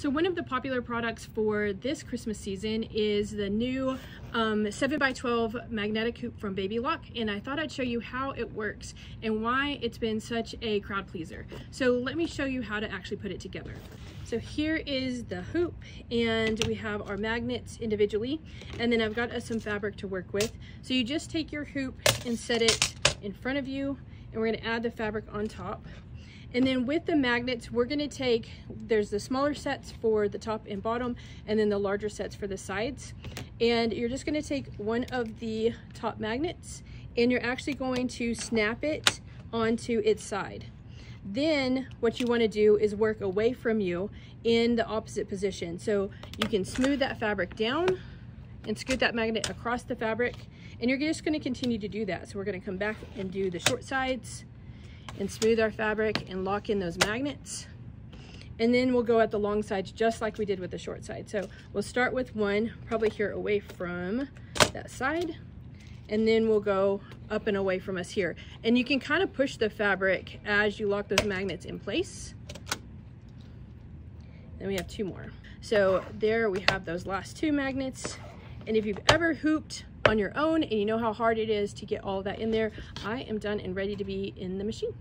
So one of the popular products for this Christmas season is the new um, 7x12 magnetic hoop from Baby Lock and I thought I'd show you how it works and why it's been such a crowd pleaser. So let me show you how to actually put it together. So here is the hoop and we have our magnets individually and then I've got uh, some fabric to work with. So you just take your hoop and set it in front of you and we're gonna add the fabric on top. And then with the magnets, we're gonna take, there's the smaller sets for the top and bottom, and then the larger sets for the sides. And you're just gonna take one of the top magnets, and you're actually going to snap it onto its side. Then what you wanna do is work away from you in the opposite position. So you can smooth that fabric down and scoot that magnet across the fabric, and you're just gonna continue to do that. So we're gonna come back and do the short sides, and smooth our fabric and lock in those magnets. And then we'll go at the long sides just like we did with the short side. So we'll start with one, probably here away from that side. And then we'll go up and away from us here. And you can kind of push the fabric as you lock those magnets in place. Then we have two more. So there we have those last two magnets. And if you've ever hooped on your own and you know how hard it is to get all that in there, I am done and ready to be in the machine.